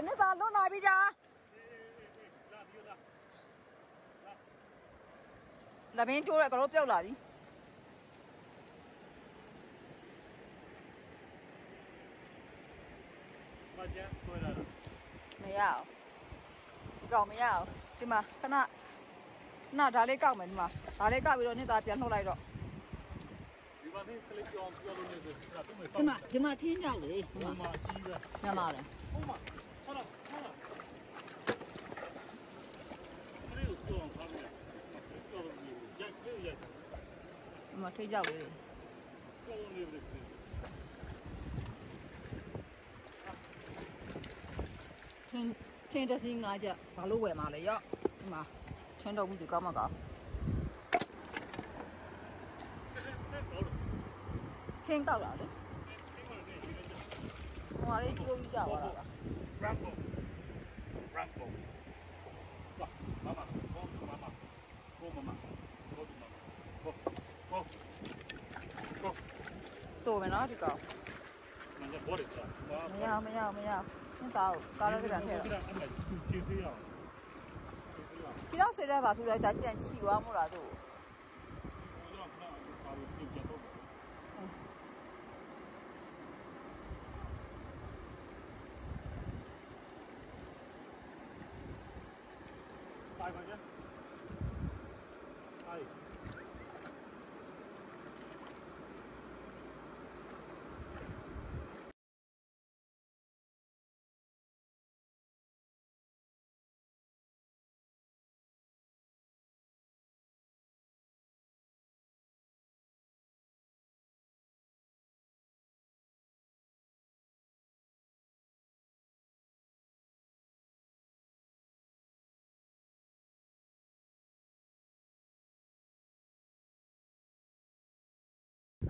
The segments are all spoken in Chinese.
你咋弄那边家？那边就来个老表那边。没有，你搞没有？对吗？他那那他来搞没嘛？他来搞为了你咋变出来着？对吗？对吗？天家里，对吗？干嘛嘞？我开价了。听，听这声音啊，姐，马路外嘛了。呀，嘛，听到我们就搞嘛搞。听到了？我来交易一，我来。Rambo. Rambo. Go, mama. Go to mama. Go, mama. Go to mama. Go. Go. Go. ဆိုမယ်နော်ဒီကောင်မင်းကဘောရစ်တာမရမရမရမင်းသားကိုကားလေးပြန်ထည့်ရအောင်ခြေဆေးရအောင်ခြေဆေးရအောင်ခြေတော့ဆေးတဲ့ပါဆိုတော့ဒါကြံချီွားမို့လားသူ့ 打一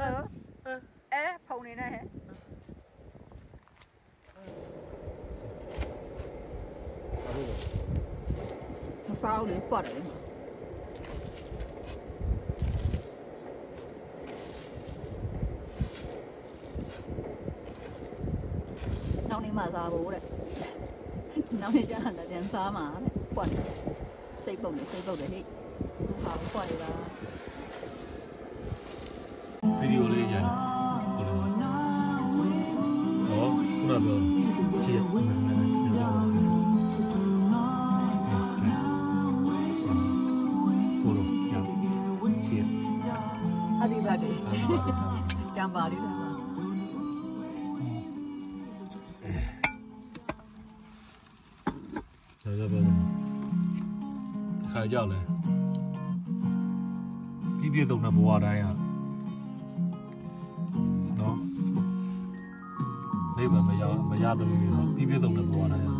အဲအဲဖုန်နေနဲ့ဟဲ့မစားဘူးလေပတ်တယ်နောက်နေ့မှစားဖို့တဲ့နောက်နေ့ကျရင်လည်းပြန်စားမှာတဲ့ပတ်တယ်စိတ်ပုတ်နေစိတ်ပုတ်တယ်ဟဲ့သူဟာပတ်ရတာ 张宝玉。来了，宝贝，还叫嘞？比别都那不话呆呀？喏，没没没压没压都有，比别都那不话？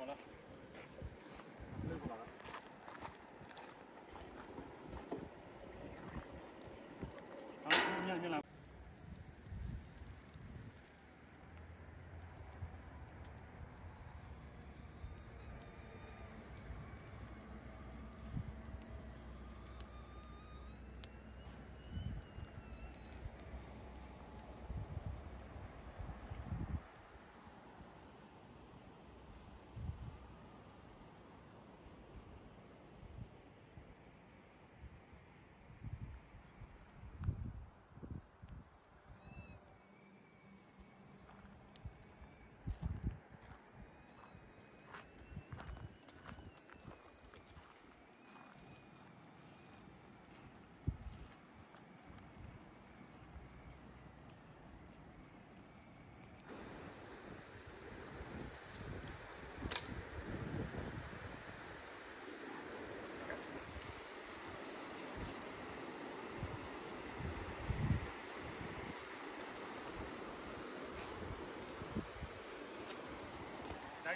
まら。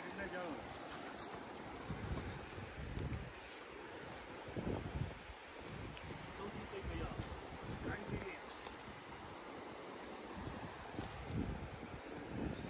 कितने जाऊँ